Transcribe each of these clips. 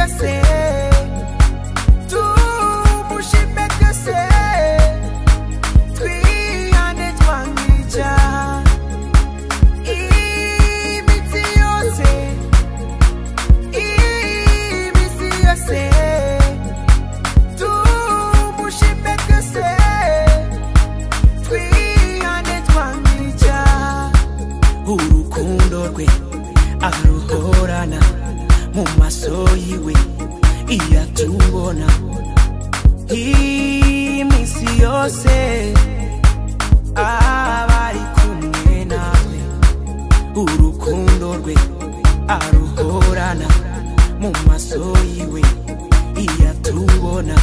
crescer iwe soyiwe iyatubona iminsi yose abari kumwe nawe urukundo rwe aruhorana mu maso yiwe iyatubona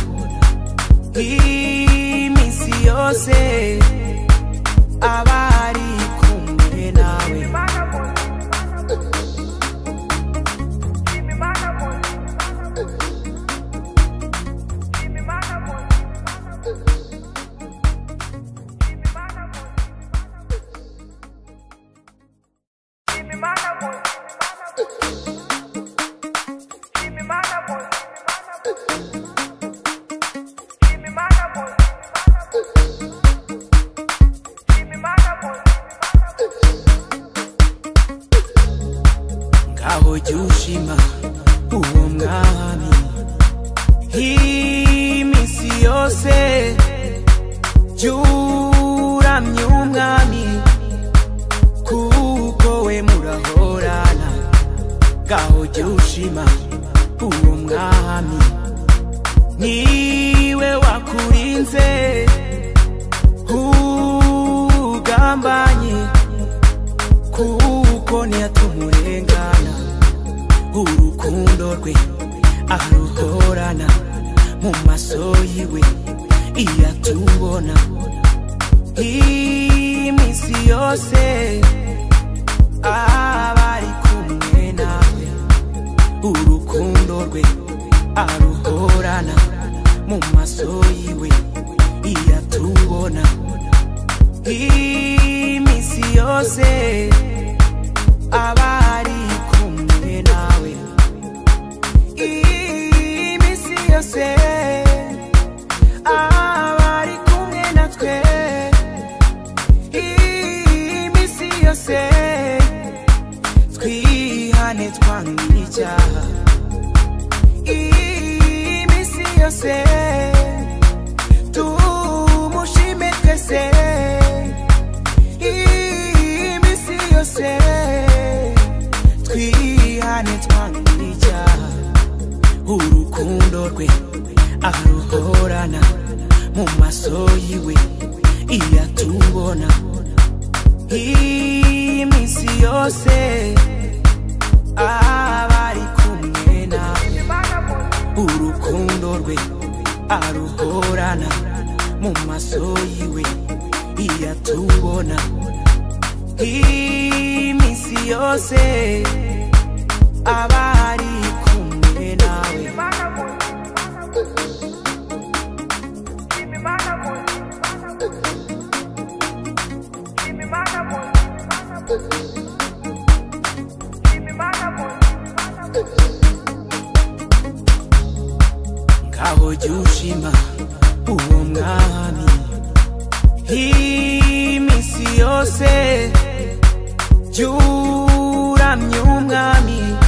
iminsi yose abari umwami iminsi yose jya umwami kuko we murahorana ngaho jya ushima uwo mwami niwe wakurinze ugambanye kuko niyo rukundo rwe aruhorana mu maso yiwe iyo atubona iminsi yose abari kumwe nawe urukundo rwe aruhorana mu maso yiwe iyo atubona iminsi yose abari byose abari kumwe natwe iminsi yose twihane twamenye icyaha iminsi yose tumushime twese iminsi yose twihane twamenye urukundo rwe aruhorana mu maso yiwe iyo atubona iminsi yose aba ari kumwe nawe urukundo rwe aruhorana mu maso yiwe iyo atubona iminsi yose aba ari ngaho jya ushima uwo mwami iminsi yose jya uramya umwami